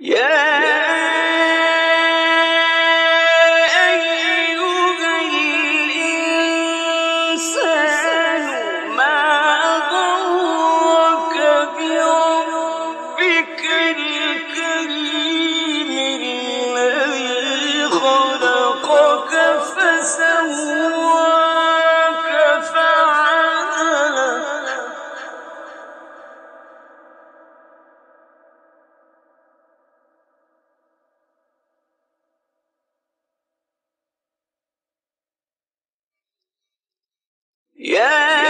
Yeah. Yeah.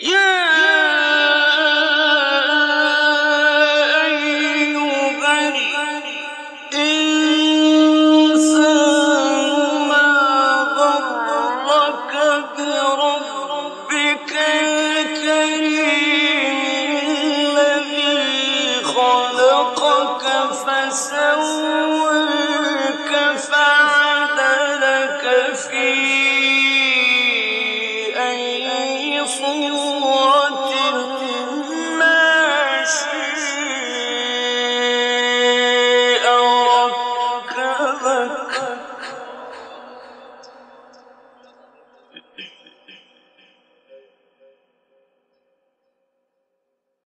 yeah! خلقك فسواك فعلاك